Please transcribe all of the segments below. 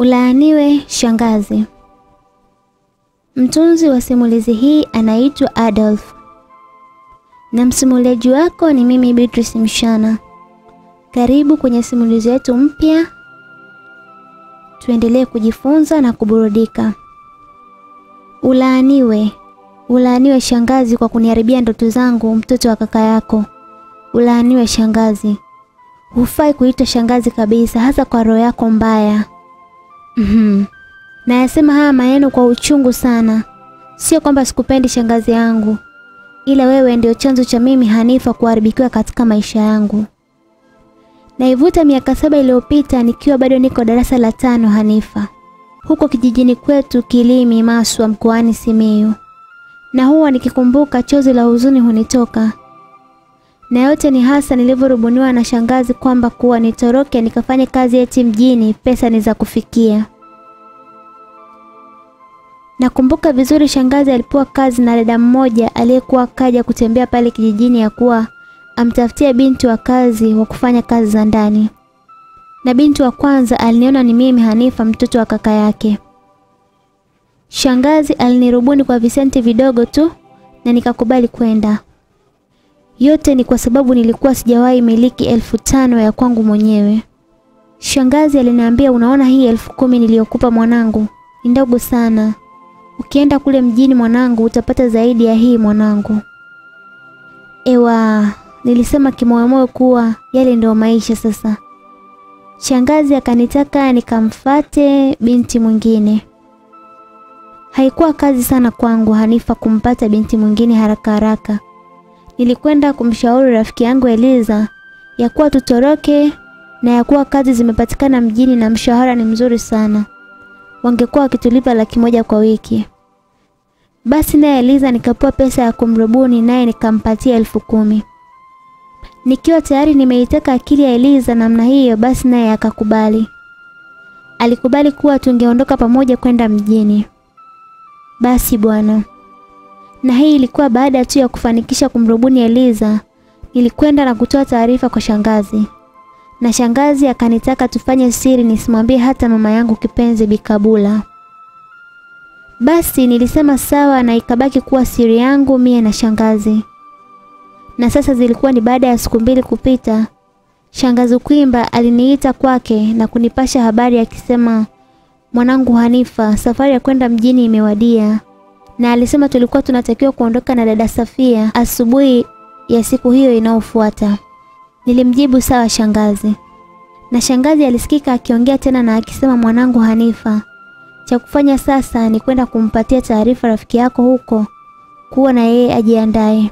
Ulaaniwe shangazi. Mtunzi wa simulizi hii anaitwa Adolf na msimuliaji wako ni mimi Beatrice Mshana. Karibu kwenye simulizi yetu mpya, tuendelee kujifunza na kuburudika. Ulaaniwe, ulaaniwe shangazi kwa kuniharibia ndoto zangu, mtoto wa kaka yako. Ulaaniwe shangazi, hufai kuitwa shangazi kabisa, hasa kwa roho yako mbaya. Mhm. Nayasema haya maneno kwa uchungu sana. Sio kwamba sikupendi shangazi yangu, ila wewe ndio chanzo cha mimi Hanifa kuharibikiwa katika maisha yangu. Naivuta miaka saba iliyopita nikiwa bado niko darasa la tano Hanifa, huko kijijini kwetu Kilimi Maswa mkoani Simiyu, na huwa nikikumbuka chozi la huzuni hunitoka, na yote ni hasa nilivyorubuniwa na shangazi kwamba kuwa nitoroke nikafanye kazi eti mjini, pesa ni za kufikia. Nakumbuka vizuri shangazi alipewa kazi na dada mmoja aliyekuwa kaja kutembea pale kijijini ya kuwa amtafutia binti wa kazi wa kufanya kazi za ndani. Na binti wa kwanza aliniona ni mimi Hanifa mtoto wa kaka yake. Shangazi alinirubuni kwa visenti vidogo tu na nikakubali kwenda. Yote ni kwa sababu nilikuwa sijawahi miliki elfu tano ya kwangu mwenyewe. Shangazi aliniambia unaona hii elfu kumi niliyokupa mwanangu ni ndogo sana. Ukienda kule mjini mwanangu utapata zaidi ya hii mwanangu. Ewa, nilisema kimoyomoyo kuwa yale ndio maisha sasa. Shangazi akanitaka nikamfate binti mwingine. Haikuwa kazi sana kwangu Hanifa kumpata binti mwingine haraka haraka. Nilikwenda kumshauri rafiki yangu Eliza ya kuwa tutoroke na ya kuwa kazi zimepatikana mjini na mshahara ni mzuri sana. Wangekuwa wakitulipa laki moja kwa wiki. Basi naye Eliza nikapewa pesa ya kumrubuni naye nikampatia elfu kumi. Nikiwa tayari nimeiteka akili ya Eliza namna hiyo basi naye akakubali. Alikubali kuwa tungeondoka pamoja kwenda mjini. Basi bwana. Na hii ilikuwa baada tu ya kufanikisha kumrubuni Eliza, nilikwenda na kutoa taarifa kwa shangazi. Na shangazi akanitaka tufanye siri nisimwambie hata mama yangu kipenzi Bikabula. Basi nilisema sawa na ikabaki kuwa siri yangu mie na shangazi. Na sasa zilikuwa ni baada ya siku mbili kupita. Shangazi Kwimba aliniita kwake na kunipasha habari akisema mwanangu Hanifa, safari ya kwenda mjini imewadia. Na alisema tulikuwa tunatakiwa kuondoka na dada Safia asubuhi ya siku hiyo inayofuata. Nilimjibu sawa shangazi. Na shangazi alisikika akiongea tena na akisema mwanangu Hanifa, cha kufanya sasa ni kwenda kumpatia taarifa rafiki yako huko kuwa na yeye ajiandae.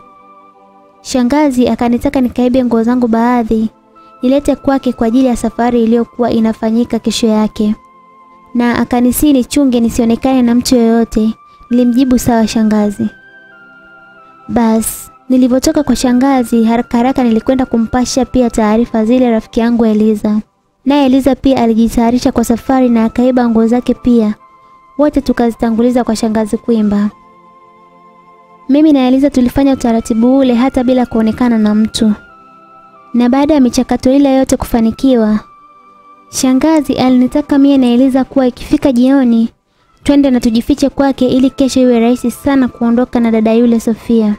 Shangazi akanitaka nikaibe nguo zangu baadhi nilete kwake kwa ajili ya safari iliyokuwa inafanyika kesho yake. Na akanisii nichunge nisionekane na mtu yoyote. Nilimjibu sawa shangazi. Bas, nilivyotoka kwa shangazi haraka haraka nilikwenda kumpasha pia taarifa zile rafiki yangu Eliza. Naye Eliza pia alijitayarisha kwa safari na akaiba nguo zake pia. Wote tukazitanguliza kwa shangazi Kwimba. Mimi na Eliza tulifanya utaratibu ule hata bila kuonekana na mtu. Na baada ya michakato ile yote kufanikiwa, shangazi alinitaka mie na Eliza kuwa ikifika jioni twende na tujifiche kwake ili kesho iwe rahisi sana kuondoka na dada yule Sofia.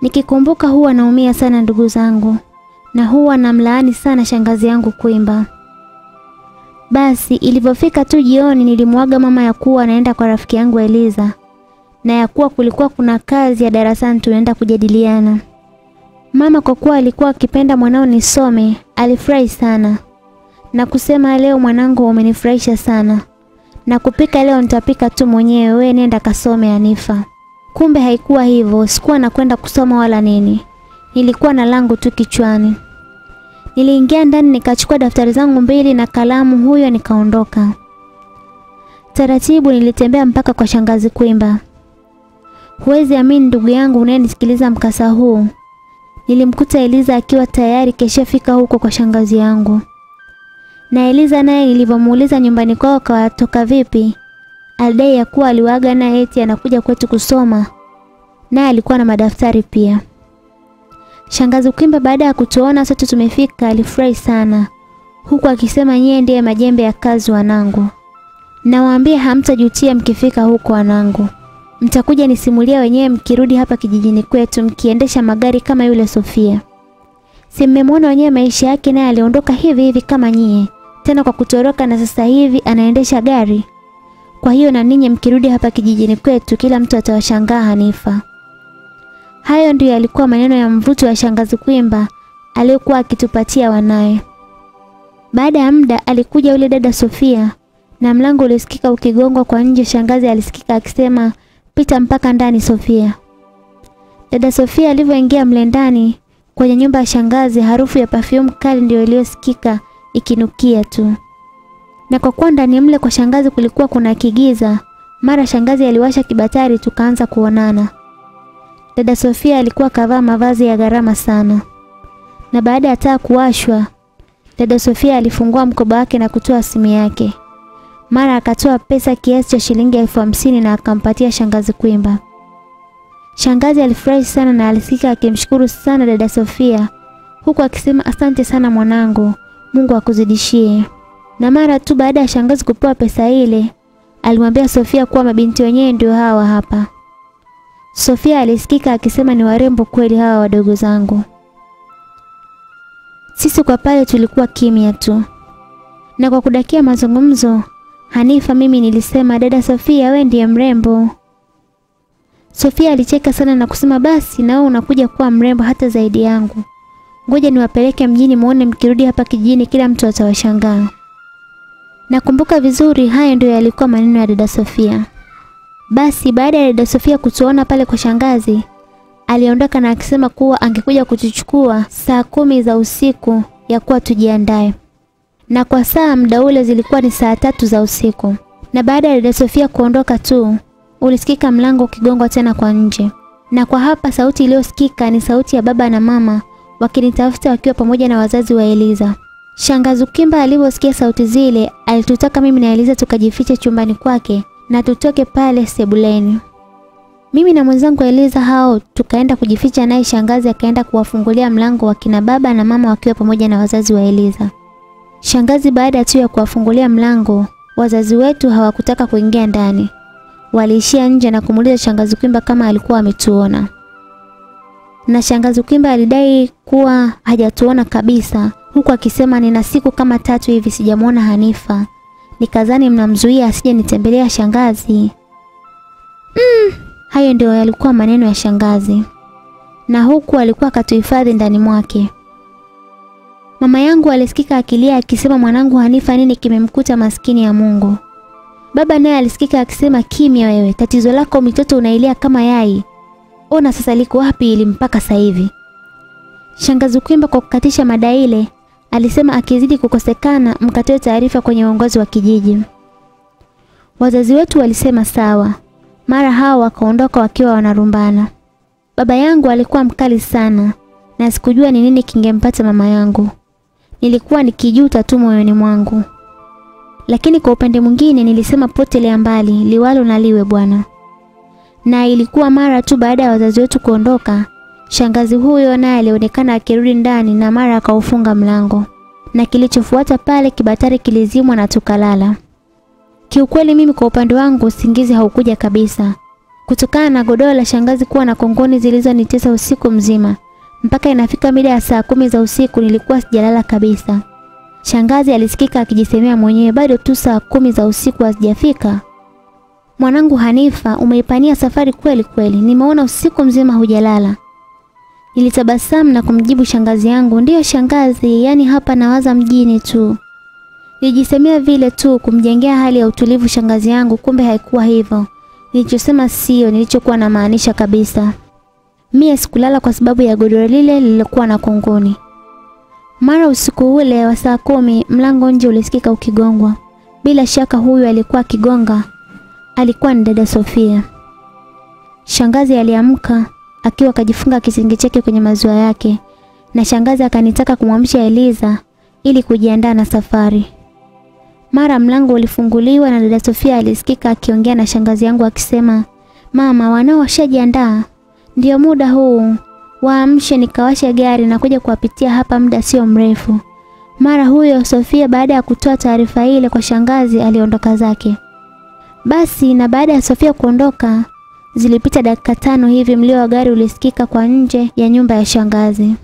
Nikikumbuka huwa naumia sana ndugu zangu na huwa namlaani sana shangazi yangu kuimba Basi ilivyofika tu jioni nilimwaga mama ya kuwa anaenda kwa rafiki yangu Eliza na ya kuwa kulikuwa kuna kazi ya darasani tunaenda kujadiliana. Mama kwa kuwa alikuwa akipenda mwanao nisome, alifurahi sana. Na kusema leo mwanangu umenifurahisha sana. Na kupika leo nitapika tu mwenyewe, we nenda kasome Anifa. Kumbe haikuwa hivyo, sikuwa nakwenda kusoma wala nini. Nilikuwa na langu tu kichwani. Niliingia ndani nikachukua daftari zangu mbili na kalamu huyo nikaondoka. Taratibu nilitembea mpaka kwa shangazi Kwimba. Huwezi amini ndugu yangu unayenisikiliza mkasa huu. Nilimkuta Eliza akiwa tayari keshafika huko kwa shangazi yangu. Na Eliza naye nilivyomuuliza nyumbani kwao kawatoka vipi, alidai ya kuwa aliwaga naye eti anakuja kwetu kusoma. Naye alikuwa na madaftari pia. Shangazi Kwimba baada ya kutuona sote tumefika alifurahi sana. Huku akisema nyie ndiye majembe ya kazi wanangu. Nawaambia hamtajutia mkifika huko wanangu. Mtakuja nisimulia wenyewe mkirudi hapa kijijini kwetu mkiendesha magari kama yule Sofia. Si mmemwona wenyewe maisha yake naye aliondoka hivi hivi kama nyie. Tena kwa kutoroka na sasa hivi anaendesha gari. Kwa hiyo na ninyi mkirudi hapa kijijini kwetu kila mtu atawashangaa Hanifa. Hayo ndiyo yalikuwa maneno ya mvuto wa shangazi Kwimba aliyokuwa akitupatia wanaye. Baada ya muda alikuja yule dada Sofia na mlango ulisikika ukigongwa kwa nje. Shangazi alisikika akisema, "Pita mpaka ndani Sofia." Dada Sofia alivyoingia mle ndani kwenye nyumba ya shangazi, harufu ya perfume kali ndio iliyosikika ikinukia tu. Na kwa kuwa ndani mle kwa shangazi kulikuwa kuna kigiza, mara shangazi aliwasha kibatari tukaanza kuonana. Dada Sofia alikuwa kavaa mavazi ya gharama sana. Na baada ya taa kuwashwa, dada Sofia alifungua mkoba wake na kutoa simu yake. Mara akatoa pesa kiasi cha shilingi elfu hamsini na akampatia shangazi Kwimba. Shangazi alifurahi sana na alisikika akimshukuru sana dada Sofia huku akisema asante sana mwanangu, Mungu akuzidishie. Na mara tu baada ya shangazi kupewa pesa ile, alimwambia Sofia kuwa mabinti wenyewe ndio hawa hapa. Sofia alisikika akisema ni warembo kweli hawa wadogo zangu. Sisi kwa pale tulikuwa kimya tu. Na kwa kudakia mazungumzo, Hanifa mimi nilisema dada Sofia we ndiye mrembo. Sofia alicheka sana na kusema basi na wewe unakuja kuwa mrembo hata zaidi yangu. Ngoja niwapeleke mjini muone mkirudi hapa kijijini kila mtu atawashangaa. Nakumbuka vizuri haya ndio yalikuwa maneno ya dada Sofia. Basi baada ya dada Sofia kutuona pale kwa shangazi, aliondoka na akisema kuwa angekuja kutuchukua saa kumi za usiku ya kuwa tujiandae. Na kwa saa muda ule zilikuwa ni saa tatu za usiku. Na baada ya dada Sofia kuondoka tu, ulisikika mlango ukigongwa tena kwa nje. Na kwa hapa sauti iliyosikika ni sauti ya baba na mama wakinitafuta wakiwa pamoja na wazazi wa Eliza. Shangazi Kimba aliposikia sauti zile, alitutaka mimi na Eliza tukajifiche chumbani kwake na tutoke pale sebuleni. Mimi na mwenzangu Eliza hao tukaenda kujificha naye shangazi akaenda kuwafungulia mlango wa kina baba na mama wakiwa pamoja na wazazi wa Eliza. Shangazi baada tu ya kuwafungulia mlango, wazazi wetu hawakutaka kuingia ndani. Waliishia nje na kumuuliza shangazi Kwimba kama alikuwa ametuona. Na shangazi Kwimba alidai kuwa hajatuona kabisa, huku akisema nina siku kama tatu hivi sijamwona Hanifa. Nikazani mnamzuia asije nitembelea shangazi. Mm, hayo ndio yalikuwa maneno ya shangazi. Na huku alikuwa akatuhifadhi ndani mwake. Mama yangu alisikika akilia akisema mwanangu Hanifa nini kimemkuta maskini ya Mungu. Baba naye alisikika akisema kimya wewe, tatizo lako mitoto unailia kama yai. Ona sasa liko wapi ili mpaka sasa hivi. Shangazi Kwimba kwa kukatisha mada ile alisema akizidi kukosekana mkatoe taarifa kwenye uongozi wa kijiji. Wazazi wetu walisema sawa. Mara hao wakaondoka wakiwa wanarumbana. Baba yangu alikuwa mkali sana na sikujua ni nini kingempata mama yangu. Nilikuwa nikijuta tu moyoni mwangu. Lakini kwa upande mwingine nilisema potelea mbali liwalo na liwe bwana. Na ilikuwa mara tu baada ya wazazi wetu kuondoka, shangazi huyo naye alionekana akirudi ndani na mara akaufunga mlango. Na kilichofuata pale kibatari kilizimwa na tukalala. Kiukweli mimi kwa upande wangu usingizi haukuja kabisa. Kutokana na godoro la shangazi kuwa na kongoni zilizonitesa usiku mzima. Mpaka inafika mida ya saa kumi za usiku nilikuwa sijalala kabisa. Shangazi alisikika akijisemea mwenyewe bado tu saa kumi za usiku hazijafika. Mwanangu Hanifa, umeipania safari kweli kweli. Nimeona usiku mzima hujalala. Nilitabasamu na kumjibu shangazi yangu, ndiyo shangazi, yani hapa nawaza mjini tu. Nilijisemea vile tu kumjengea hali ya utulivu shangazi yangu, kumbe haikuwa hivyo. Nilichosema sio nilichokuwa na maanisha kabisa. Mie sikulala kwa sababu ya godoro lile lililokuwa na kongoni. Mara usiku ule wa saa kumi mlango nje ulisikika ukigongwa. Bila shaka huyu alikuwa akigonga. Alikuwa ni dada Sofia. Shangazi aliamka akiwa akajifunga kisingi chake kwenye maziwa yake na shangazi akanitaka kumwamsha Eliza ili kujiandaa na safari. Mara mlango ulifunguliwa na dada Sofia alisikika akiongea na shangazi yangu akisema, "Mama, wanao washajiandaa. Ndio muda huu. Waamshe nikawasha gari na kuja kuwapitia hapa muda sio mrefu." Mara huyo Sofia baada ya kutoa taarifa ile kwa shangazi aliondoka zake. Basi na baada ya Sofia kuondoka, zilipita dakika tano hivi mlio wa gari ulisikika kwa nje ya nyumba ya shangazi.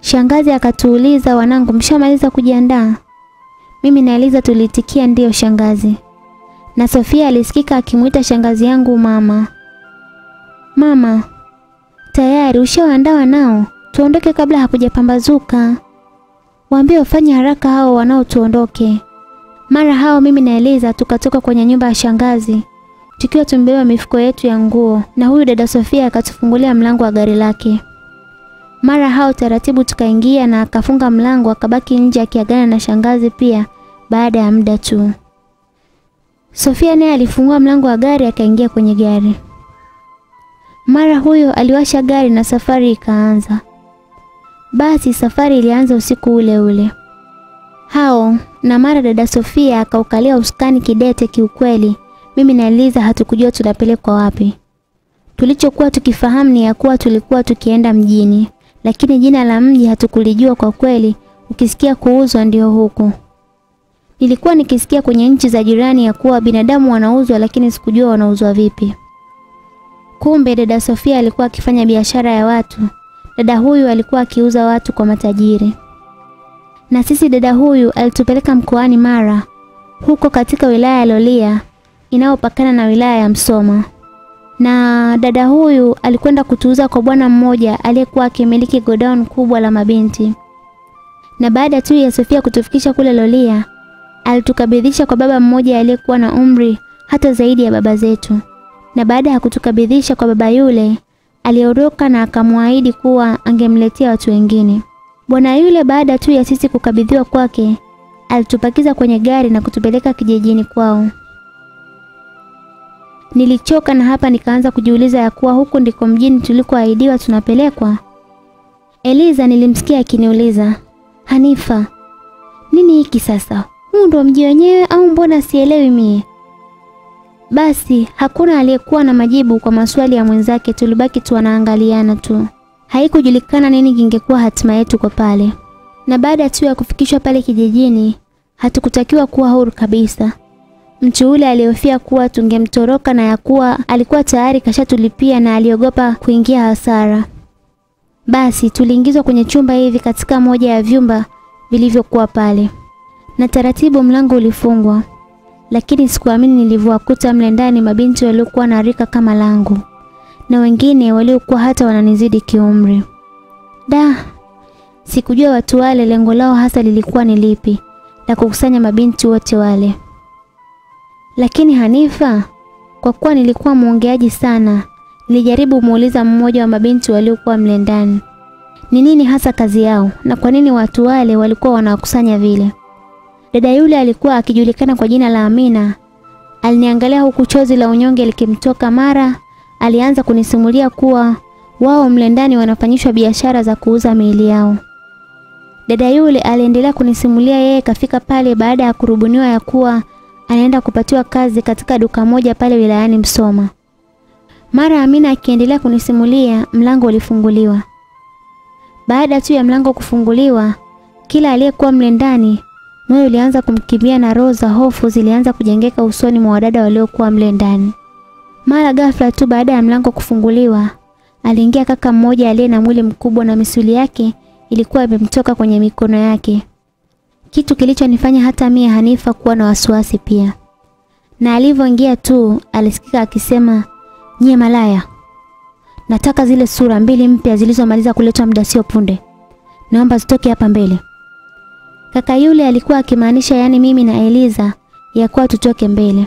Shangazi akatuuliza, wanangu, mshamaliza kujiandaa? Mimi na Eliza tulitikia ndiyo shangazi. Na Sofia alisikika akimuita shangazi yangu mama. Mama, tayari ushawaandaa wanao? Tuondoke kabla hakujapambazuka. Waambie wafanye haraka hao wanao tuondoke. Mara hao mimi na Eliza tukatoka kwenye nyumba ya shangazi tukiwa tumebeba mifuko yetu ya nguo na huyu dada Sofia akatufungulia mlango wa gari lake. Mara hao taratibu tukaingia na akafunga mlango akabaki nje akiagana na shangazi pia baada ya muda tu. Sofia naye alifungua mlango wa gari akaingia kwenye gari. Mara huyo aliwasha gari na safari ikaanza. Basi safari ilianza usiku ule ule. Hao na mara dada Sofia akaukalia usukani kidete kiukweli. Mimi na Eliza hatukujua tunapelekwa wapi. Tulichokuwa tukifahamu ni ya kuwa tulikuwa tukienda mjini, lakini jina la mji hatukulijua kwa kweli. Ukisikia kuuzwa ndio huku. Nilikuwa nikisikia kwenye nchi za jirani ya kuwa binadamu wanauzwa, lakini sikujua wanauzwa vipi. Kumbe dada Sofia alikuwa akifanya biashara ya watu. Dada huyu alikuwa akiuza watu kwa matajiri. Na sisi dada huyu alitupeleka mkoani Mara, huko katika wilaya ya Lolia inayopakana na wilaya ya Msoma. Na dada huyu alikwenda kutuuza kwa bwana mmoja aliyekuwa akimiliki godown kubwa la mabinti. Na baada tu ya Sofia kutufikisha kule Lolia, alitukabidhisha kwa baba mmoja aliyekuwa na umri hata zaidi ya baba zetu. Na baada ya kutukabidhisha kwa baba yule, aliondoka na akamwahidi kuwa angemletea watu wengine. Bwana yule baada tu ya sisi kukabidhiwa kwake, alitupakiza kwenye gari na kutupeleka kijijini kwao. Nilichoka na hapa nikaanza kujiuliza ya kuwa huku ndiko mjini tulikoahidiwa tunapelekwa. Eliza nilimsikia akiniuliza, Hanifa, nini hiki sasa? Huu ndo mji wenyewe au mbona sielewi mie? Basi hakuna aliyekuwa na majibu kwa maswali ya mwenzake, tulibaki tu wanaangaliana tu. Haikujulikana nini kingekuwa hatima yetu kwa pale. Na baada tu ya kufikishwa pale kijijini, hatukutakiwa kuwa huru kabisa. Mtu ule alihofia kuwa tungemtoroka na ya kuwa alikuwa tayari kashatulipia na aliogopa kuingia hasara. Basi tuliingizwa kwenye chumba hivi katika moja ya vyumba vilivyokuwa pale. Na taratibu mlango ulifungwa. Lakini sikuamini nilivyowakuta mle ndani mabinti waliokuwa na rika kama langu na wengine waliokuwa hata wananizidi kiumri. Da, sikujua watu wale lengo lao hasa lilikuwa ni lipi la kukusanya mabinti wote wale. Lakini Hanifa, kwa kuwa nilikuwa mwongeaji sana, nilijaribu muuliza mmoja wa mabinti waliokuwa mle ndani. Ni nini hasa kazi yao na kwa nini watu wale walikuwa wanawakusanya vile? Dada yule alikuwa akijulikana kwa jina la Amina. Aliniangalia huku chozi la unyonge likimtoka mara alianza kunisimulia kuwa wao mle ndani wanafanyishwa biashara za kuuza miili yao. Dada yule aliendelea kunisimulia yeye kafika pale baada ya kurubuniwa ya kuwa anaenda kupatiwa kazi katika duka moja pale wilayani Msoma. Mara Amina akiendelea kunisimulia, mlango ulifunguliwa. Baada tu ya mlango kufunguliwa, kila aliyekuwa mle ndani moyo ulianza kumkimbia na roho za hofu zilianza kujengeka usoni mwa wadada waliokuwa mle ndani. Mara ghafla tu baada ya mlango kufunguliwa, aliingia kaka mmoja aliye na mwili mkubwa na misuli yake ilikuwa imemtoka kwenye mikono yake. Kitu kilichonifanya hata mie Hanifa kuwa na wasiwasi pia. Na alivyoingia tu alisikika akisema, "Nyie malaya. Nataka zile sura mbili mpya zilizomaliza kuletwa muda sio punde. Naomba zitoke hapa mbele." Kaka yule alikuwa akimaanisha yaani mimi na Eliza ya kuwa tutoke mbele.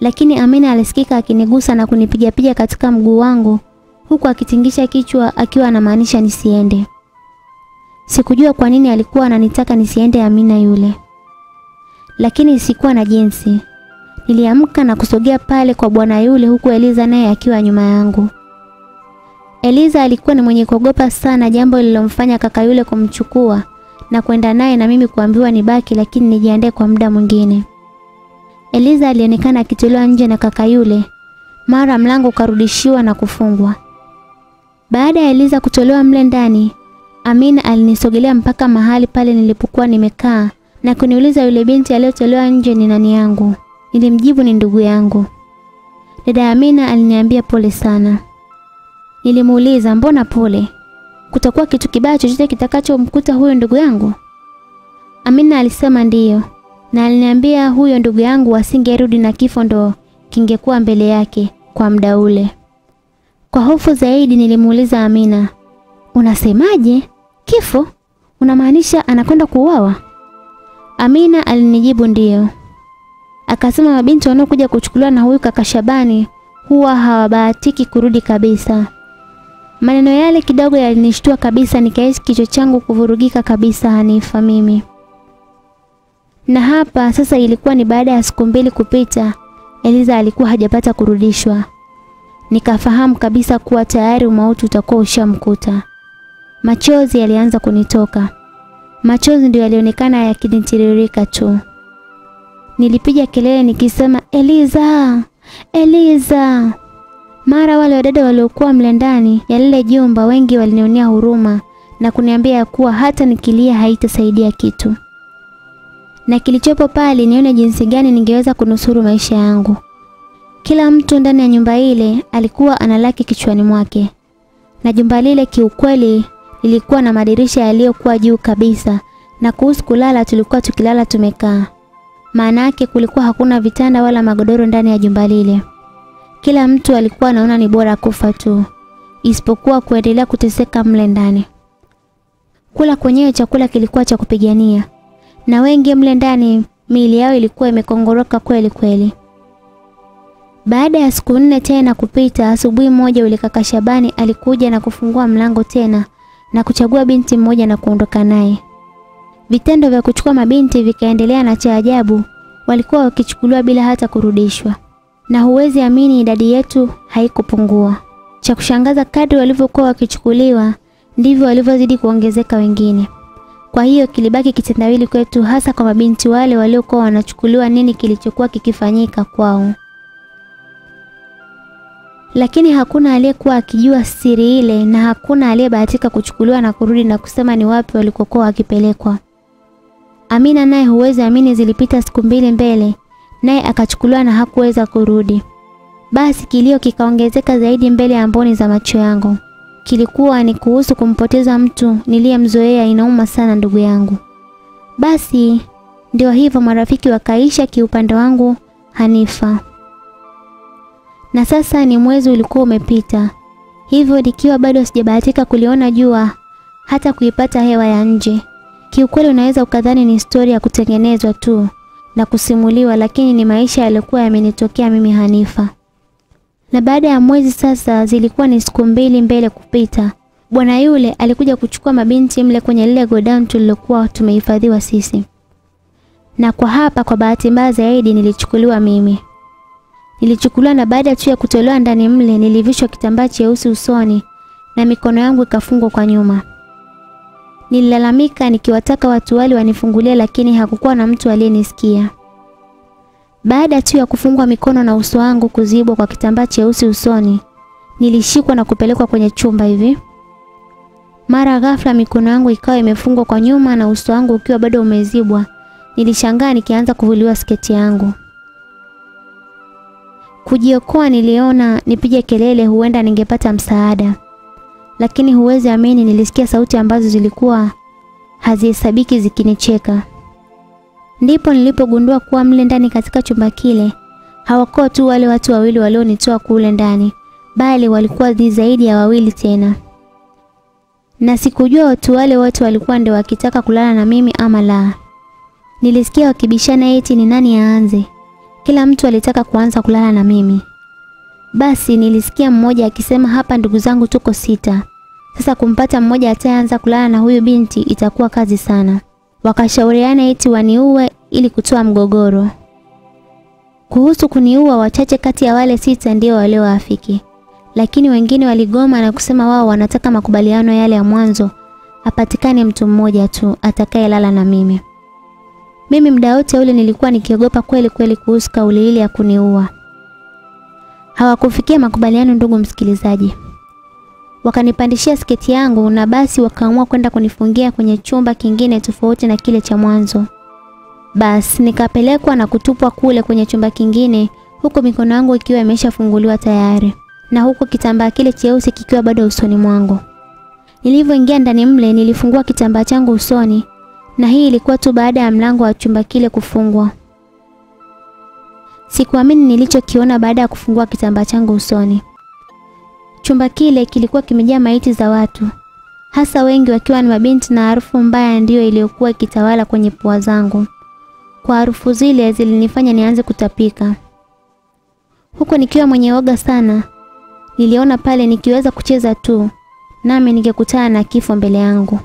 Lakini Amina alisikika akinigusa na kunipiga pija katika mguu wangu huku akitingisha kichwa akiwa anamaanisha nisiende. Sikujua kwa nini alikuwa ananitaka nisiende Amina yule. Lakini sikuwa na jinsi. Niliamka na kusogea pale kwa bwana yule huku Eliza naye akiwa nyuma yangu. Eliza alikuwa ni mwenye kuogopa sana jambo lililomfanya kaka yule kumchukua na kwenda naye na mimi kuambiwa nibaki lakini nijiandae kwa muda mwingine. Eliza alionekana akitolewa nje na kaka yule. Mara mlango ukarudishiwa na kufungwa. Baada ya Eliza kutolewa mle ndani, Amina alinisogelea mpaka mahali pale nilipokuwa nimekaa na kuniuliza yule binti aliyotolewa nje ni nani yangu. Nilimjibu ni ndugu yangu. Dada Amina aliniambia pole sana. Nilimuuliza mbona pole? Kutakuwa kitu kibaya chochote kitakachomkuta huyo ndugu yangu? Amina alisema ndiyo na aliniambia huyo ndugu yangu asingerudi na kifo ndo kingekuwa mbele yake kwa muda ule. Kwa hofu zaidi nilimuuliza Amina, "Unasemaje? Kifo? Unamaanisha anakwenda kuuawa?" Amina alinijibu ndiyo. Akasema mabinti wanaokuja kuchukuliwa na huyu kaka Shabani huwa hawabahatiki kurudi kabisa. Maneno yale kidogo yalinishtua kabisa nikahisi kichwa changu kuvurugika kabisa Hanifa mimi. Na hapa sasa ilikuwa ni baada ya siku mbili kupita, Eliza alikuwa hajapata kurudishwa. Nikafahamu kabisa kuwa tayari umauti utakuwa ushamkuta. Machozi yalianza kunitoka. Machozi ndio yalionekana yakinitiririka tu. Nilipiga kelele nikisema Eliza, Eliza. Mara wale wadada waliokuwa mle ndani ya lile jumba wengi walinionea huruma na kuniambia kuwa hata nikilia haitasaidia kitu. Na kilichopo pale nione jinsi gani ningeweza kunusuru maisha yangu. Kila mtu ndani ya nyumba ile alikuwa analaki kichwani mwake. Na jumba lile kiukweli lilikuwa na madirisha yaliyokuwa juu kabisa na kuhusu kulala tulikuwa tukilala tumekaa. Maana yake kulikuwa hakuna vitanda wala magodoro ndani ya jumba lile. Kila mtu alikuwa anaona ni bora kufa tu, isipokuwa kuendelea kuteseka mle ndani. Kula kwenyewe chakula kilikuwa cha kupigania, na wengi mle ndani miili yao ilikuwa imekongoroka kweli kweli. Baada ya siku nne tena kupita, asubuhi moja yule kaka Shabani alikuja na kufungua mlango tena na kuchagua binti mmoja na kuondoka naye. Vitendo vya kuchukua mabinti vikaendelea na cha ajabu, walikuwa wakichukuliwa bila hata kurudishwa. Na huwezi amini idadi yetu haikupungua. Cha kushangaza kadri walivyokuwa wakichukuliwa, ndivyo walivyozidi kuongezeka wengine. Kwa hiyo kilibaki kitendawili kwetu hasa kwa mabinti wale waliokuwa wanachukuliwa nini kilichokuwa kikifanyika kwao. Lakini hakuna aliyekuwa akijua siri ile na hakuna aliyebahatika kuchukuliwa na kurudi na kusema ni wapi walikokuwa wakipelekwa. Amina naye huwezi amini zilipita siku mbili mbele naye akachukuliwa na hakuweza kurudi. Basi kilio kikaongezeka zaidi mbele ya mboni za macho yangu. Kilikuwa ni kuhusu kumpoteza mtu niliyemzoea inauma sana ndugu yangu. Basi ndio hivyo marafiki wakaisha kiupande wangu Hanifa. Na sasa ni mwezi ulikuwa umepita. Hivyo nikiwa bado sijabahatika kuliona jua hata kuipata hewa ya nje. Kiukweli unaweza ukadhani ni historia ya kutengenezwa tu na kusimuliwa lakini ni maisha yaliyokuwa yamenitokea mimi Hanifa. Na baada ya mwezi sasa zilikuwa ni siku mbili mbele kupita. Bwana yule alikuja kuchukua mabinti mle kwenye lile godown tulilokuwa tumehifadhiwa sisi. Na kwa hapa kwa bahati mbaya zaidi nilichukuliwa mimi. Nilichukuliwa na baada tu ya kutolewa ndani mle nilivishwa kitambaa cheusi usoni na mikono yangu ikafungwa kwa nyuma. Nililalamika nikiwataka watu wale wanifungulie lakini hakukuwa na mtu aliyenisikia. Baada tu ya kufungwa mikono na uso wangu kuzibwa kwa kitambaa cheusi usoni, nilishikwa na kupelekwa kwenye chumba hivi. Mara ghafla mikono yangu ikawa imefungwa kwa nyuma na uso wangu ukiwa bado umezibwa. Nilishangaa nikianza kuvuliwa sketi yangu. Kujiokoa niliona nipige kelele huenda ningepata msaada. Lakini huwezi amini nilisikia sauti ambazo zilikuwa hazihesabiki zikinicheka. Ndipo nilipogundua kuwa mle ndani katika chumba kile hawakuwa tu wale watu wawili walionitoa kule ndani, bali walikuwa ni zaidi ya wawili tena. Na sikujua watu wale wote walikuwa ndio wakitaka kulala na mimi ama la. Nilisikia wakibishana eti ni nani aanze. Kila mtu alitaka kuanza kulala na mimi. Basi nilisikia mmoja akisema hapa ndugu zangu tuko sita. Sasa kumpata mmoja ataanza kulala na huyu binti itakuwa kazi sana. Wakashauriana eti waniue ili kutoa mgogoro. Kuhusu kuniua wachache kati ya wale sita ndio walioafiki. Lakini wengine waligoma na kusema wao wanataka makubaliano yale ya mwanzo. Apatikane mtu mmoja tu atakayelala na mimi. Mimi muda wote ule nilikuwa nikiogopa kweli kweli kuhusu kauli ile ya kuniua. Hawakufikia makubaliano ndugu msikilizaji. Wakanipandishia sketi yangu na basi wakaamua kwenda kunifungia kwenye chumba kingine tofauti na kile cha mwanzo. Basi nikapelekwa na kutupwa kule kwenye chumba kingine, huku mikono yangu ikiwa imeshafunguliwa tayari na huku kitambaa kile cheusi kikiwa bado usoni mwangu. Nilivyoingia ndani mle, nilifungua kitambaa changu usoni, na hii ilikuwa tu baada ya mlango wa chumba kile kufungwa. Sikuamini nilichokiona baada ya kufungua kitambaa changu usoni. Chumba kile kilikuwa kimejaa maiti za watu, hasa wengi wakiwa ni mabinti, na harufu mbaya ndiyo iliyokuwa ikitawala kwenye pua zangu. Kwa harufu zile zilinifanya nianze kutapika. Huko nikiwa mwenye woga sana, niliona pale nikiweza kucheza tu, nami ningekutana na kifo mbele yangu.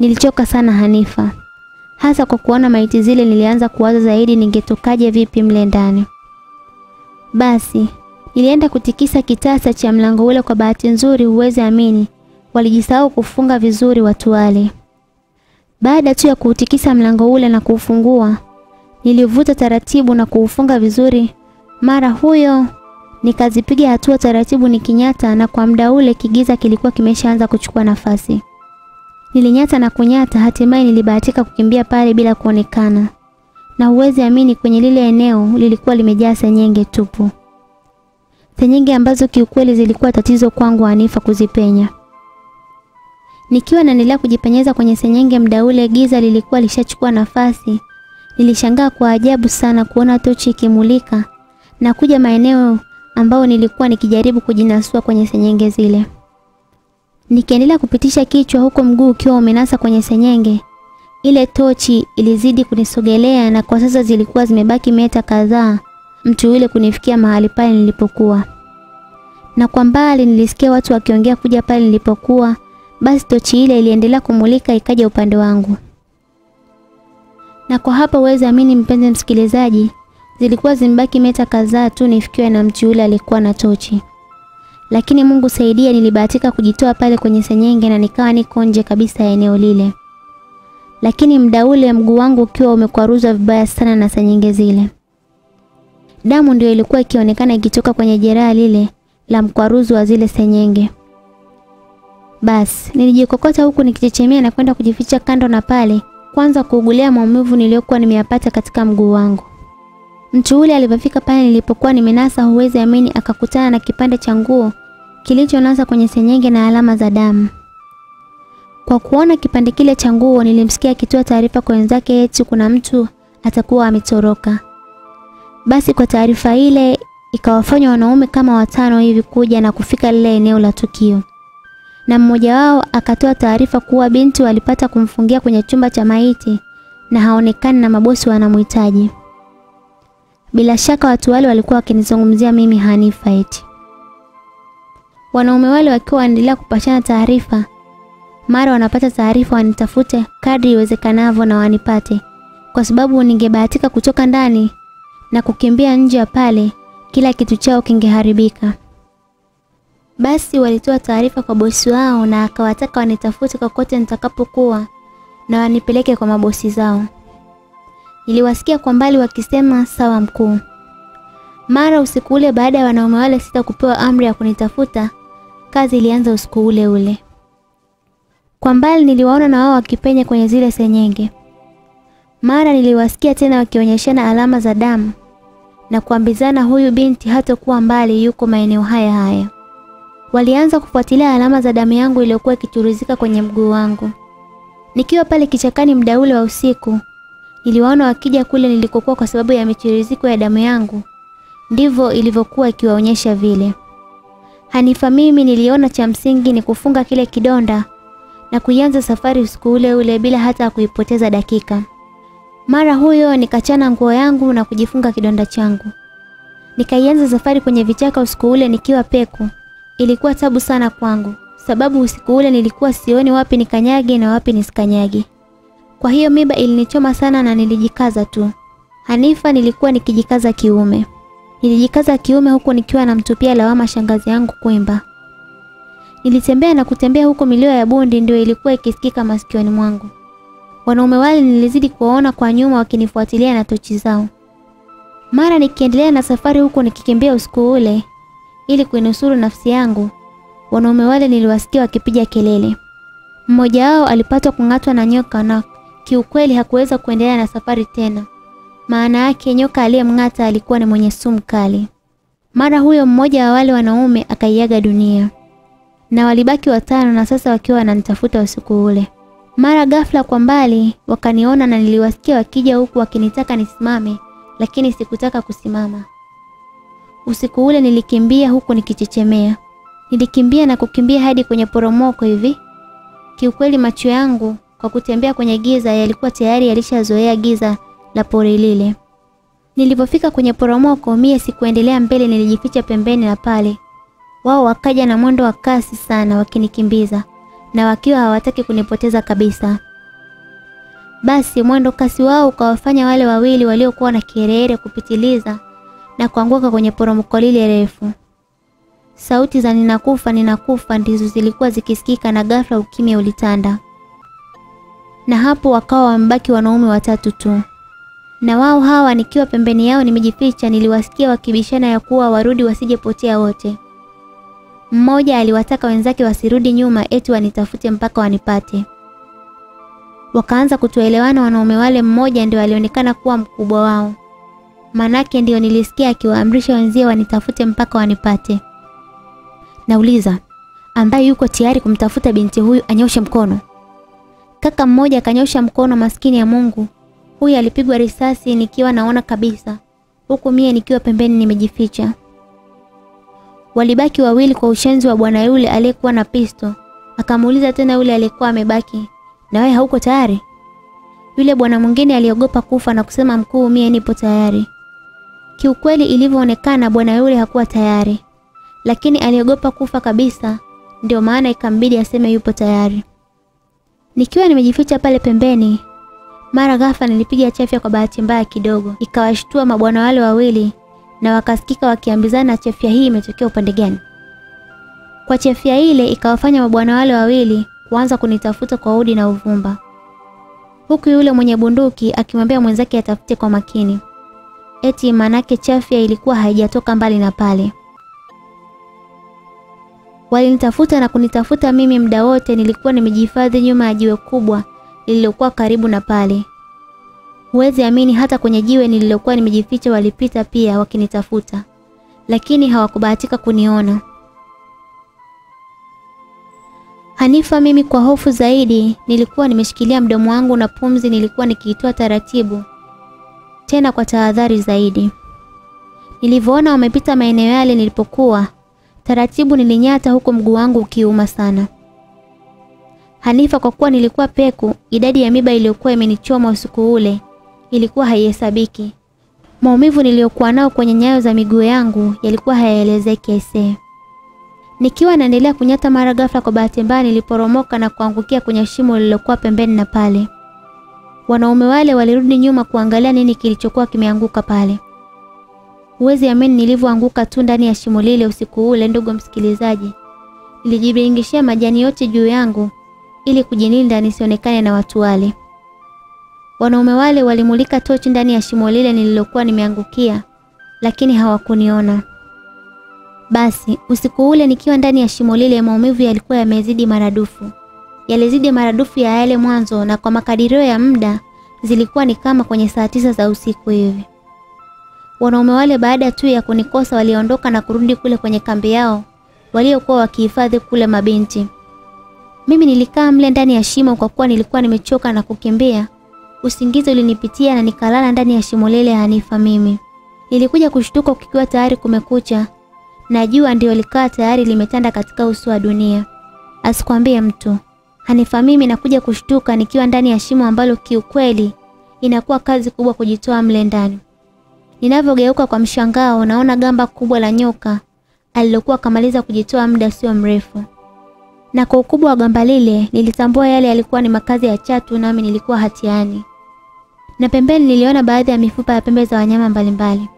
Nilichoka sana Hanifa. Hasa kwa kuona maiti zile nilianza kuwaza zaidi ningetokaje vipi mle ndani. Basi, nilienda kutikisa kitasa cha mlango ule kwa bahati nzuri huwezi amini, walijisahau kufunga vizuri watu wale. Baada tu ya kuutikisa mlango ule na kuufungua, nilivuta taratibu na kuufunga vizuri. Mara huyo nikazipiga hatua taratibu nikinyata na kwa muda ule kigiza kilikuwa kimeshaanza kuchukua nafasi. Nilinyata na kunyata hatimaye nilibahatika kukimbia pale bila kuonekana. Na huwezi amini kwenye lile eneo lilikuwa limejaa senyenge tupu. Senyenge ambazo kiukweli zilikuwa tatizo kwangu anifa kuzipenya. Nikiwa naendelea kujipenyeza kwenye senyenge mda ule giza lilikuwa lishachukua nafasi. Nilishangaa kwa ajabu sana kuona tochi ikimulika na kuja maeneo ambao nilikuwa nikijaribu kujinasua kwenye senyenge zile. Nikiendelea kupitisha kichwa huko mguu ukiwa umenasa kwenye senyenge. Ile tochi ilizidi kunisogelea na kwa sasa zilikuwa zimebaki meta kadhaa mtu yule kunifikia mahali pale nilipokuwa. Na kwa mbali nilisikia watu wakiongea kuja pale nilipokuwa, basi tochi ile iliendelea kumulika ikaja upande wangu. Na kwa hapa uweze amini mpenzi msikilizaji, zilikuwa zimbaki meta kadhaa tu nifikiwe na mtu yule alikuwa na tochi. Lakini Mungu saidia nilibahatika kujitoa pale kwenye senyenge na nikawa niko nje kabisa ya eneo lile. Lakini mda ule mguu wangu ukiwa umekwaruzwa vibaya sana na senyenge zile. Damu ndio ilikuwa ikionekana ikitoka kwenye jeraha lile la mkwaruzu wa zile senyenge. Basi, nilijikokota huku nikichechemea na kwenda kujificha kando na pale, kwanza kuugulia maumivu niliyokuwa nimeyapata katika mguu wangu. Mtu ule alipofika pale nilipokuwa nimenasa huwezi amini akakutana na kipande cha nguo kilichonasa kwenye senyenge na alama za damu. Kwa kuona kipande kile cha nguo nilimsikia akitoa taarifa kwa wenzake eti kuna mtu atakuwa ametoroka. Basi kwa taarifa ile ikawafanya wanaume kama watano hivi kuja na kufika lile eneo la tukio. Na mmoja wao akatoa taarifa kuwa binti walipata kumfungia kwenye chumba cha maiti na haonekani na mabosi wanamhitaji. Bila shaka watu wale walikuwa wakinizungumzia mimi Hanifa eti. Wanaume wale wakiwa wanaendelea kupashana taarifa, mara wanapata taarifa wanitafute kadri iwezekanavyo na wanipate, kwa sababu ningebahatika kutoka ndani na kukimbia nje ya pale, kila kitu chao kingeharibika. Basi walitoa taarifa kwa bosi wao na akawataka wanitafute kokote nitakapokuwa na wanipeleke kwa mabosi zao. Niliwasikia kwa mbali wakisema sawa mkuu. Mara usiku ule baada ya wanaume wale sita kupewa amri ya kunitafuta, kazi ilianza usiku ule ule. Kwa mbali niliwaona na wao wakipenya kwenye zile senyenge. Mara niliwasikia tena wakionyeshana alama za damu na kuambizana huyu binti hatakuwa mbali yuko maeneo haya haya. Walianza kufuatilia alama za damu yangu iliyokuwa ikichuruzika kwenye mguu wangu. Nikiwa pale kichakani muda ule wa usiku, niliwaona wakija kule nilikokuwa kwa sababu ya michiriziko ya damu yangu. Ndivyo ilivyokuwa ikiwaonyesha vile. Hanifa mimi niliona cha msingi ni kufunga kile kidonda na kuianza safari usiku ule ule bila hata kuipoteza dakika. Mara huyo nikachana nguo yangu na kujifunga kidonda changu. Nikaianza safari kwenye vichaka usiku ule nikiwa peku. Ilikuwa tabu sana kwangu, sababu usiku ule nilikuwa sioni wapi nikanyage na wapi nisikanyage. Kwa hiyo miba ilinichoma sana na nilijikaza tu. Hanifa nilikuwa nikijikaza kiume. Nilijikaza kiume huku nikiwa namtupia lawama shangazi yangu Kwimba. Nilitembea na kutembea huko milio ya bundi ndio ilikuwa ikisikika masikioni mwangu. Wanaume wale nilizidi kuwaona kwa nyuma wakinifuatilia na tochi zao. Mara nikiendelea na safari huko nikikimbia usiku ule ili kuinusuru nafsi yangu. Wanaume wale niliwasikia wakipiga kelele. Mmoja wao alipatwa kung'atwa na nyoka na Kiukweli hakuweza kuendelea na safari tena, maana yake nyoka aliyemng'ata alikuwa ni mwenye sumu kali. Mara huyo mmoja wa wale wanaume akaiaga dunia na walibaki watano, na sasa wakiwa wananitafuta usiku ule. Mara ghafla kwa mbali wakaniona na niliwasikia wakija huku wakinitaka nisimame, lakini sikutaka kusimama. Usiku ule nilikimbia huku nikichechemea. Nilikimbia na kukimbia hadi kwenye poromoko hivi. Kiukweli macho yangu kwa kutembea kwenye giza yalikuwa tayari yalishazoea giza la pori lile. Nilipofika kwenye poromoko, mie sikuendelea mbele, nilijificha pembeni na pale. Wao wakaja na mwendo wa kasi sana wakinikimbiza na wakiwa hawataki kunipoteza kabisa. Basi mwendo kasi wao ukawafanya wale wawili waliokuwa na kiherehere kupitiliza na kuanguka kwenye poromoko lile refu. Sauti za ninakufa ninakufa ndizo zilikuwa zikisikika na ghafla ukimya ulitanda. Na hapo wakawa wamebaki wanaume watatu tu. Na wao hawa nikiwa pembeni yao nimejificha niliwasikia wakibishana ya kuwa warudi wasijepotea wote. Mmoja aliwataka wenzake wasirudi nyuma eti wanitafute mpaka wanipate. Wakaanza kutoelewana wanaume wale, mmoja ndio alionekana kuwa mkubwa wao. Manake ndio nilisikia akiwaamrisha wenzie wanitafute mpaka wanipate. Nauliza, ambaye yuko tayari kumtafuta binti huyu anyoshe mkono. Kaka mmoja akanyosha mkono, maskini ya Mungu. Huyu alipigwa risasi nikiwa naona kabisa, huku mie nikiwa pembeni nimejificha. Walibaki wawili kwa ushenzi wa bwana yule aliyekuwa na pisto. Akamuuliza tena yule aliyekuwa amebaki, na wewe hauko tayari? Yule bwana mwingine aliogopa kufa na kusema, mkuu, mie nipo tayari. Kiukweli ilivyoonekana bwana yule hakuwa tayari, lakini aliogopa kufa kabisa, ndio maana ikambidi aseme yupo tayari. Nikiwa nimejificha pale pembeni, mara ghafla nilipiga chafya kwa bahati mbaya kidogo, ikawashtua mabwana wale wawili na wakasikika wakiambizana chefia hii imetokea upande gani. Kwa chefia ile ikawafanya mabwana wale wawili kuanza kunitafuta kwa udi na uvumba, huku yule mwenye bunduki akimwambia mwenzake atafute kwa makini, eti manake chafya ilikuwa haijatoka mbali na pale. Walinitafuta na kunitafuta mimi muda wote, nilikuwa nimejihifadhi nyuma ya jiwe kubwa lililokuwa karibu na pale. Huwezi amini, hata kwenye jiwe nililokuwa nimejificha walipita pia wakinitafuta, lakini hawakubahatika kuniona. Hanifa, mimi kwa hofu zaidi nilikuwa nimeshikilia mdomo wangu na pumzi nilikuwa nikiitoa taratibu, tena kwa tahadhari zaidi. Nilivyoona wamepita maeneo yale nilipokuwa taratibu, nilinyata huku mguu wangu ukiuma sana. Hanifa, kwa kuwa nilikuwa peku, idadi ya miba iliyokuwa imenichoma usiku ule ilikuwa haihesabiki. Maumivu niliyokuwa nao kwenye nyayo za miguu yangu yalikuwa hayaelezeki aisee. Nikiwa naendelea kunyata, mara ghafla kwa bahati mbaya niliporomoka na kuangukia kwenye shimo lililokuwa pembeni na pale. Wanaume wale walirudi nyuma kuangalia nini kilichokuwa kimeanguka pale. Huwezi amini nilivyoanguka tu ndani ya shimo lile usiku ule, ndugu msikilizaji. Nilijibingishia majani yote juu yangu ili kujilinda nisionekane na watu wale. Wanaume wale walimulika tochi ndani ya shimo lile nililokuwa nimeangukia, lakini hawakuniona. Basi usiku ule nikiwa ndani ya shimo lile, maumivu yalikuwa yamezidi maradufu, yalizidi maradufu ya yale mwanzo, na kwa makadirio ya muda zilikuwa ni kama kwenye saa tisa za usiku hivi. Wanaume wale baada tu ya kunikosa waliondoka na kurudi kule kwenye kambi yao waliokuwa wakihifadhi kule mabinti. Mimi nilikaa mle ndani ya shimo kwa kuwa nilikuwa nimechoka na kukimbia. Usingizi ulinipitia na nikalala ndani ya shimo lile Hanifa mimi. Nilikuja kushtuka kukiwa tayari kumekucha na jua ndio likaa tayari limetanda katika uso wa dunia. Asikwambie mtu. Hanifa mimi nakuja kushtuka nikiwa ndani ya shimo ambalo kiukweli inakuwa kazi kubwa kujitoa mle ndani. Ninavyogeuka kwa mshangao naona gamba kubwa la nyoka alilokuwa kamaliza kujitoa muda sio mrefu. Na kwa ukubwa wa gamba lile nilitambua yale yalikuwa ni makazi ya chatu nami nilikuwa hatiani. Na pembeni niliona baadhi ya mifupa ya pembe za wanyama mbalimbali.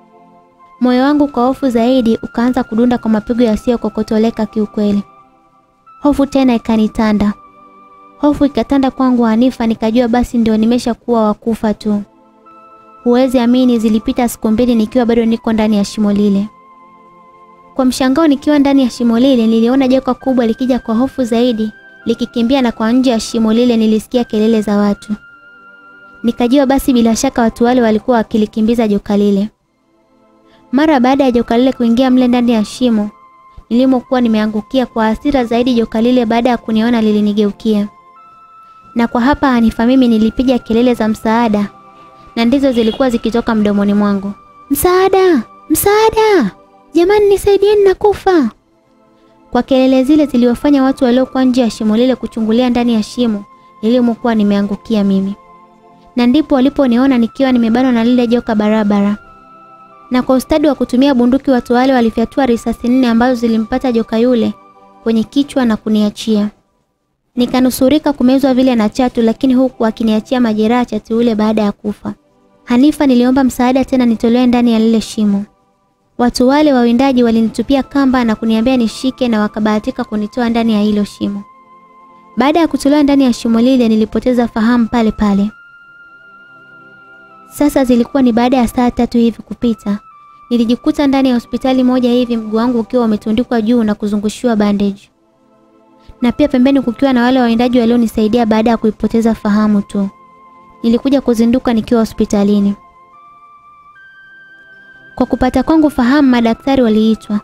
Moyo wangu kwa hofu zaidi ukaanza kudunda kwa mapigo yasiyokokotoleka kiukweli. Hofu tena ikanitanda. Hofu ikatanda kwangu anifa nikajua basi ndio nimeshakuwa wakufa tu. Huwezi amini, zilipita siku mbili nikiwa bado niko ndani ya shimo lile. Kwa mshangao nikiwa ndani ya shimo lile niliona joka kubwa likija kwa hofu zaidi, likikimbia na kwa nje ya shimo lile nilisikia kelele za watu. Nikajua basi bila shaka watu wale walikuwa wakilikimbiza joka lile. Mara baada ya joka lile kuingia mle ndani ya shimo, nilimokuwa nimeangukia kwa hasira zaidi, joka lile baada ya kuniona lilinigeukia. Na kwa hapa anifa mimi nilipiga kelele za msaada na ndizo zilikuwa zikitoka mdomoni mwangu. Msaada! Msaada! Jamani nisaidieni na kufa. Kwa kelele zile ziliwafanya watu waliokuwa nje ya shimo lile kuchungulia ndani ya shimo nilimokuwa nimeangukia mimi. Na ndipo waliponiona nikiwa nimebanwa na lile joka barabara. Na kwa ustadi wa kutumia bunduki watu wale walifyatua risasi nne ambazo zilimpata joka yule kwenye kichwa na kuniachia. Nikanusurika kumezwa vile na chatu lakini huku akiniachia majeraha chatu yule baada ya kufa. Hanifa niliomba msaada tena nitolewe ndani ya lile shimo. Watu wale wawindaji walinitupia kamba na kuniambia nishike na wakabahatika kunitoa ndani ya hilo shimo. Baada ya kutolewa ndani ya shimo lile nilipoteza fahamu pale pale. Sasa zilikuwa ni baada ya saa tatu hivi kupita. Nilijikuta ndani ya hospitali moja hivi mguu wangu ukiwa umetundikwa juu na kuzungushiwa bandage. Na pia pembeni kukiwa na wale waendaji walionisaidia baada ya kuipoteza fahamu tu. Nilikuja kuzinduka nikiwa hospitalini. Kwa kupata kwangu fahamu madaktari waliitwa.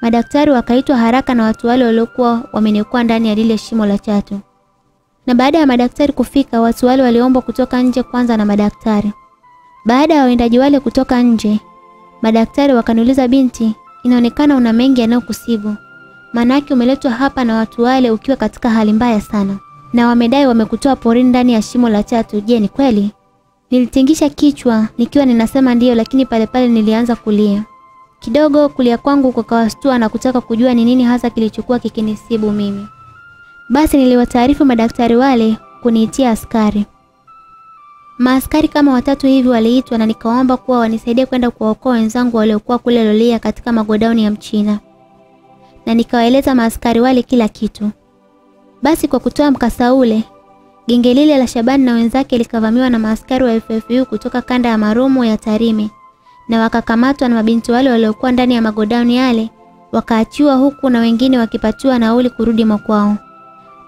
Madaktari wakaitwa haraka na watu wale waliokuwa wameniokoa ndani ya lile shimo la chatu. Na baada ya madaktari kufika, watu wale waliombwa kutoka nje kwanza na madaktari. Baada ya waendaji wale kutoka nje, madaktari wakaniuliza, binti, inaonekana una mengi yanayokusibu. Maanake umeletwa hapa na watu wale ukiwa katika hali mbaya sana, na wamedai wamekutoa porini ndani ya shimo la tatu. Je, ni kweli? Nilitingisha kichwa nikiwa ninasema ndiyo, lakini palepale pale nilianza kulia kidogo. Kulia kwangu kukawastua na kutaka kujua ni nini hasa kilichokuwa kikinisibu mimi. Basi niliwataarifu madaktari wale kuniitia askari. Maaskari kama watatu hivi waliitwa na nikaomba kuwa wanisaidie kwenda kuwaokoa wenzangu waliokuwa kule Lolia katika magodauni ya Mchina. Na nikawaeleza maaskari wale kila kitu. Basi kwa kutoa mkasa ule, genge lile la Shabani na wenzake likavamiwa na maaskari wa FFU kutoka kanda ya Marumu ya Tarime na wakakamatwa na mabinti wale waliokuwa ndani ya magodauni yale wakaachiwa huku na wengine wakipatiwa nauli kurudi makwao.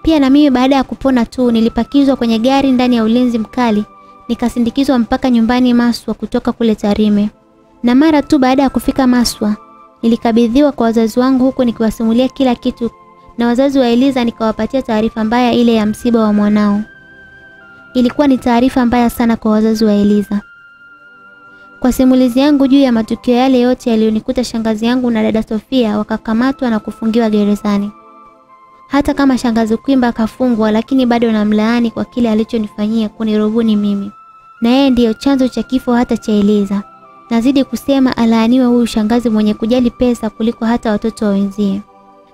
Pia na mimi baada ya kupona tu nilipakizwa kwenye gari ndani ya ulinzi mkali nikasindikizwa mpaka nyumbani Maswa kutoka kule Tarime. Na mara tu baada ya kufika Maswa nilikabidhiwa kwa wazazi wangu huko nikiwasimulia kila kitu na wazazi wa Eliza nikawapatia taarifa mbaya ile ya msiba wa mwanao. Ilikuwa ni taarifa mbaya sana kwa wazazi wa Eliza. Kwa simulizi yangu juu ya matukio yale yote yaliyonikuta shangazi yangu na dada Sofia wakakamatwa na kufungiwa gerezani. Hata kama shangazi Kwimba akafungwa, lakini bado namlaani kwa kile alichonifanyia kunirubuni mimi, na yeye ndiyo chanzo cha kifo hata cha Eliza. Nazidi kusema alaaniwe huyu shangazi mwenye kujali pesa kuliko hata watoto wa wenzie.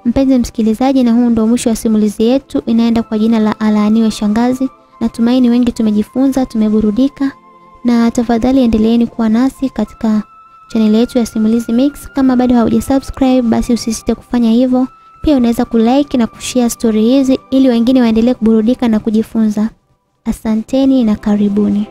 Mpenzi msikilizaji, na huu ndio mwisho wa simulizi yetu inaenda kwa jina la alaaniwe shangazi. Natumaini wengi tumejifunza, tumeburudika na tafadhali endeleeni kuwa nasi katika chaneli yetu ya Simulizi Mix. Kama bado haujasubscribe, basi usisite kufanya hivyo. Pia unaweza kulike na kushare story hizi ili wengine waendelee kuburudika na kujifunza. Asanteni na karibuni.